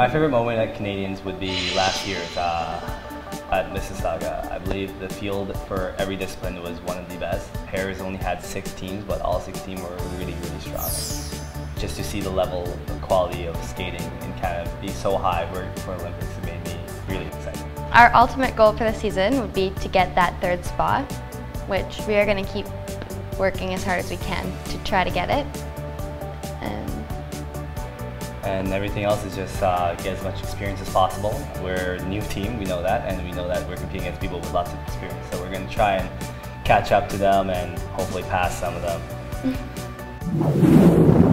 My favorite moment at Canadians would be last year's uh, at Mississauga. I believe the field for every discipline was one of the best. Pairs only had six teams, but all six teams were really, really strong. Just to see the level, the quality of skating in Canada be so high for, for Olympics, it made me really excited. Our ultimate goal for the season would be to get that third spot, which we are going to keep working as hard as we can to try to get it. And, everything else is just uh, get as much experience as possible. We're a new team, we know that, and we know that we're competing against people with lots of experience. So we're going to try and catch up to them and hopefully pass some of them.